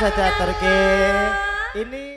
saja terke. Ini